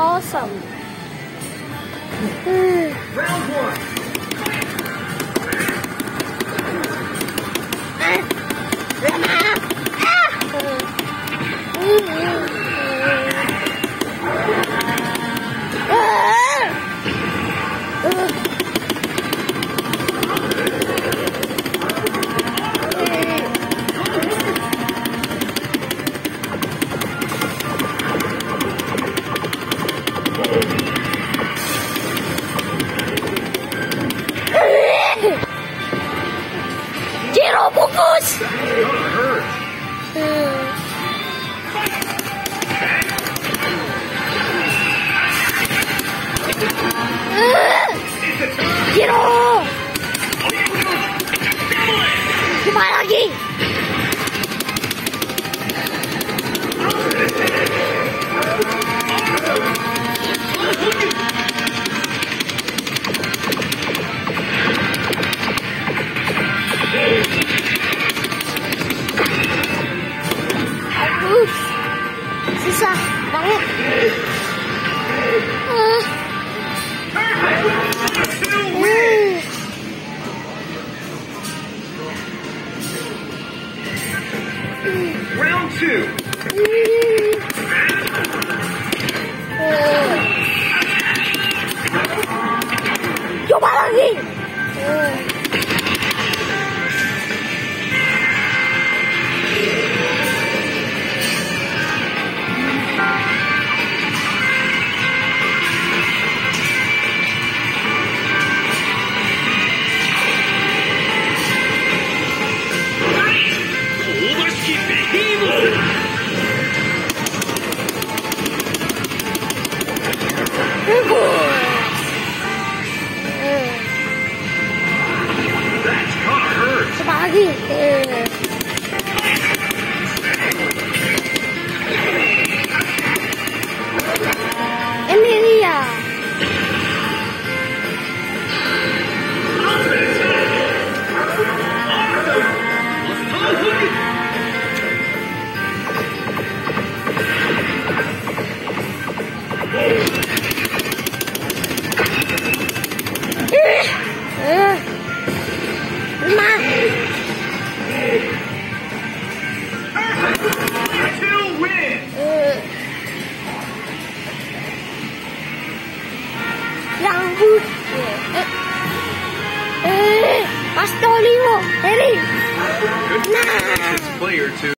awesome. Round one. Jiro. Gimana lagi? Aduh, susah banget. Round two. That's car hurts. Boop. Yeah. Uh, uh, Eddie. Good nah. player too.